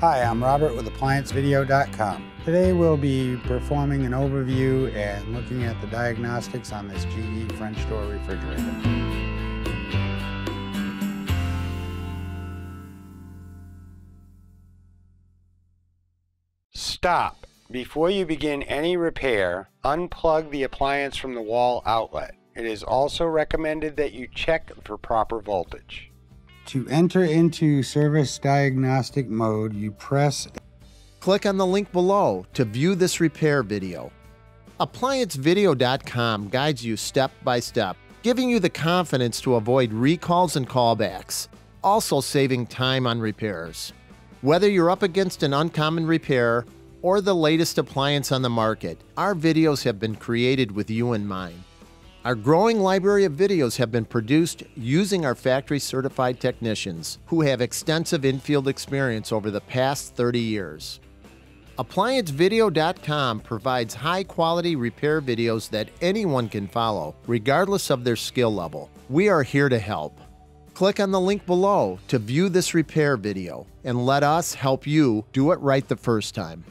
Hi, I'm Robert with ApplianceVideo.com. Today we'll be performing an overview and looking at the diagnostics on this GE French door refrigerator. Stop. Before you begin any repair, unplug the appliance from the wall outlet. It is also recommended that you check for proper voltage. To enter into service diagnostic mode, you press Click on the link below to view this repair video. ApplianceVideo.com guides you step by step, giving you the confidence to avoid recalls and callbacks, also saving time on repairs. Whether you're up against an uncommon repair or the latest appliance on the market, our videos have been created with you in mind. Our growing library of videos have been produced using our factory certified technicians who have extensive in-field experience over the past 30 years. ApplianceVideo.com provides high quality repair videos that anyone can follow, regardless of their skill level. We are here to help. Click on the link below to view this repair video and let us help you do it right the first time.